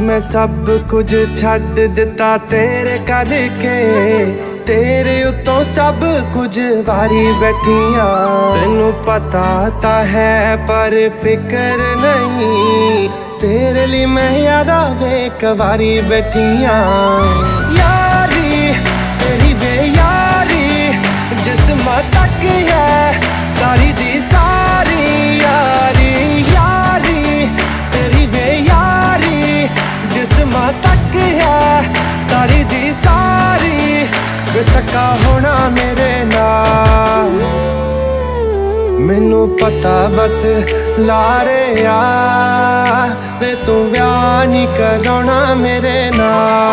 ਮੈਂ ਸਭ ਕੁਝ ਛੱਡ ਦਿੱਤਾ ਤੇਰੇ ਕਰਕੇ। ਤੇਰੇ ਉਤੋਂ ਸਭ ਕੁਝ ਵਾਰੀ ਬੈਠੀਆਂ। ਤੈਨੂੰ ਪਤਾ ਤਾਂ ਹੈ, ਪਰ ਫਿਕਰ ਨਹੀਂ। ਤੇਰੇ ਲਈ ਮੈਂ ਯਾਰਾ ਵੇਖ ਵਾਰੀ ਬੈਠੀਆਂ। ਯਾਰੀ, ਤੇਰੀ ਵੇ ਯਾਰੀ ਜਿਸਮਾਂ ਤੱਕ ਹੈ। ਵੇ ਹੋਣਾ ਮੇਰੇ ਨਾਲ। ਮੈਨੂੰ ਪਤਾ ਬਸ ਲਾਰੇ ਆ ਵੇ ਤੂੰ ਵਿਆਹ ਨਹੀਂ ਕਰਾਉਣਾ ਮੇਰੇ ਨਾਲ।